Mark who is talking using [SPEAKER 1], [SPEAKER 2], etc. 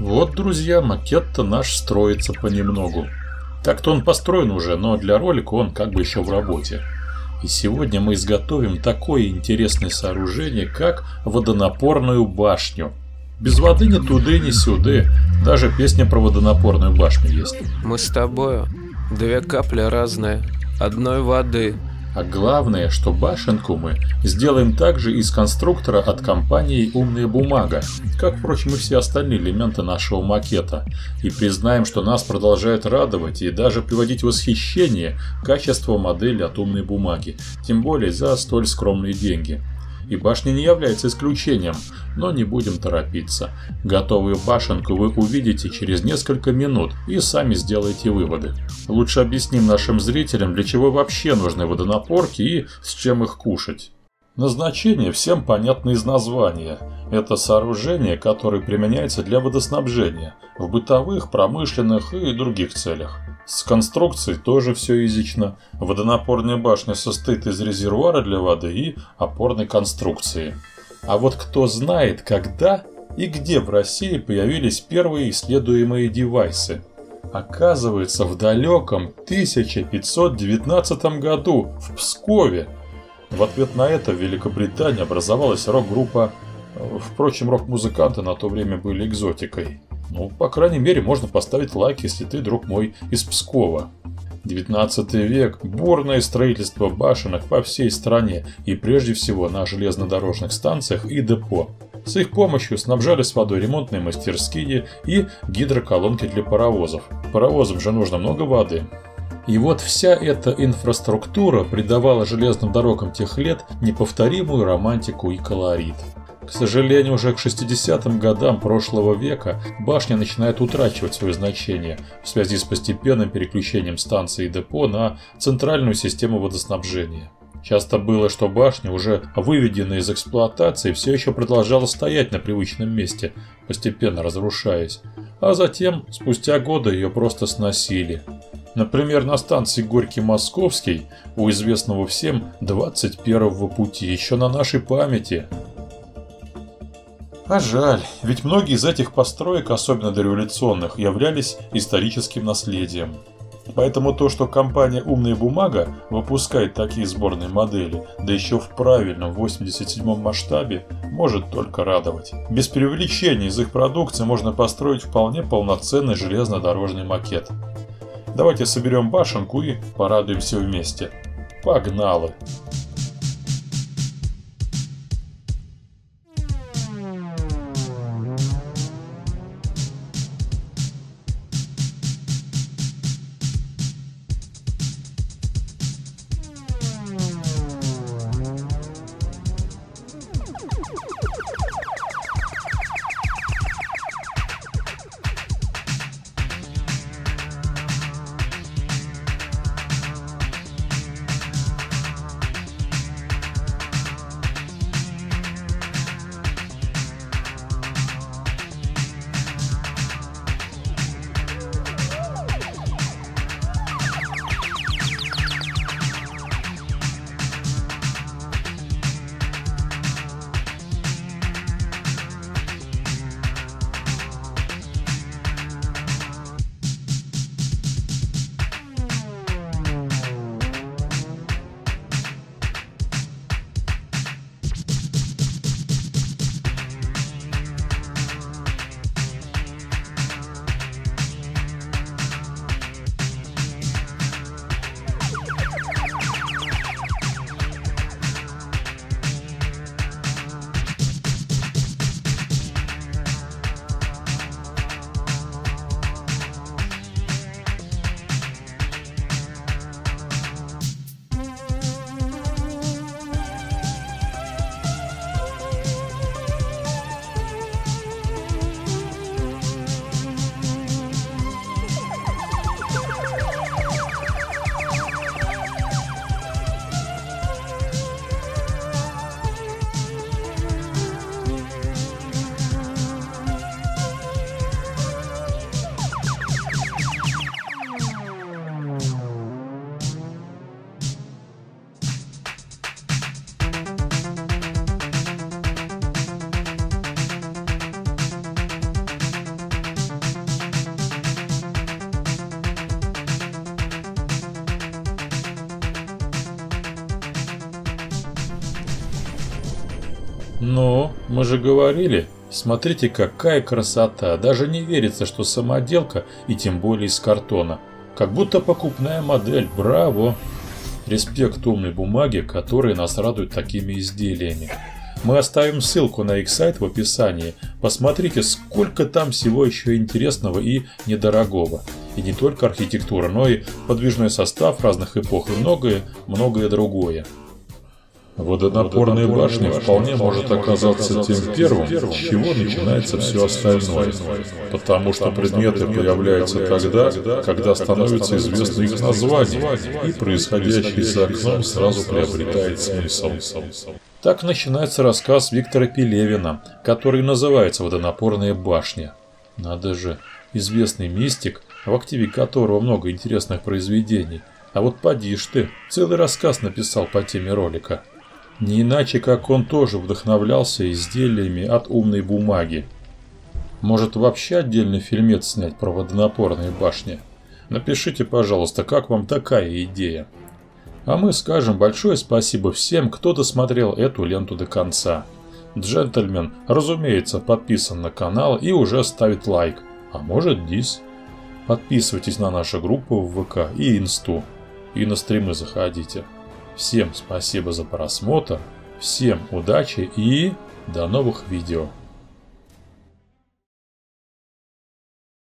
[SPEAKER 1] вот, друзья, макет-то наш строится понемногу. Так-то он построен уже, но для ролика он как бы еще в работе. И сегодня мы изготовим такое интересное сооружение, как водонапорную башню. Без воды ни туды, ни сюды. Даже песня про водонапорную башню есть.
[SPEAKER 2] Мы с тобою. Две капли разные. Одной воды.
[SPEAKER 1] А главное, что башенку мы сделаем также из конструктора от компании «Умная бумага», как, впрочем, и все остальные элементы нашего макета, и признаем, что нас продолжает радовать и даже приводить в восхищение качество модели от «Умной бумаги», тем более за столь скромные деньги. И башня не является исключением, но не будем торопиться. Готовую башенку вы увидите через несколько минут и сами сделаете выводы. Лучше объясним нашим зрителям, для чего вообще нужны водонапорки и с чем их кушать. Назначение всем понятно из названия. Это сооружение, которое применяется для водоснабжения в бытовых, промышленных и других целях. С конструкцией тоже все изично. Водонапорная башня состоит из резервуара для воды и опорной конструкции. А вот кто знает, когда и где в России появились первые исследуемые девайсы. Оказывается, в далеком 1519 году в Пскове. В ответ на это в Великобритании образовалась рок-группа. Впрочем, рок-музыканты на то время были экзотикой. Ну, по крайней мере, можно поставить лайк, если ты, друг мой, из Пскова. 19 век – бурное строительство башенок по всей стране и прежде всего на железнодорожных станциях и депо. С их помощью снабжались водой ремонтные мастерские и гидроколонки для паровозов. Паровозам же нужно много воды. И вот вся эта инфраструктура придавала железным дорогам тех лет неповторимую романтику и колорит. К сожалению, уже к 60-м годам прошлого века башня начинает утрачивать свое значение в связи с постепенным переключением станции и депо на центральную систему водоснабжения. Часто было, что башня, уже выведенная из эксплуатации, все еще продолжала стоять на привычном месте, постепенно разрушаясь. А затем, спустя годы, ее просто сносили. Например, на станции Горький-Московский, у известного всем 21-го пути, еще на нашей памяти – а жаль, ведь многие из этих построек, особенно дореволюционных, являлись историческим наследием. Поэтому то, что компания «Умная бумага» выпускает такие сборные модели, да еще в правильном 87-м масштабе, может только радовать. Без преувеличения из их продукции можно построить вполне полноценный железнодорожный макет. Давайте соберем башенку и порадуемся вместе. Погнали! Ну, мы же говорили, смотрите какая красота, даже не верится, что самоделка и тем более из картона. Как будто покупная модель, браво! Респект умной бумаге, которые нас радуют такими изделиями. Мы оставим ссылку на их сайт в описании. Посмотрите, сколько там всего еще интересного и недорогого. И не только архитектура, но и подвижной состав разных эпох и многое, многое другое. Водонапорная башня вполне может оказаться тем первым, с чего начинается все остальное. Потому что предметы появляются тогда, когда становится известно их название, и происходящее за окном сразу приобретает смысл. Так начинается рассказ Виктора Пелевина, который называется «Водонапорная башня». Надо же, известный мистик, в активе которого много интересных произведений. А вот поди ж ты, целый рассказ написал по теме ролика. Не иначе, как он тоже вдохновлялся изделиями от умной бумаги. Может вообще отдельный фильмец снять про водонапорные башни? Напишите, пожалуйста, как вам такая идея. А мы скажем большое спасибо всем, кто досмотрел эту ленту до конца. Джентльмен, разумеется, подписан на канал и уже ставит лайк, а может дис. Подписывайтесь на нашу группу в ВК и Инсту. И на стримы заходите. Всем спасибо за просмотр, всем удачи и до новых видео.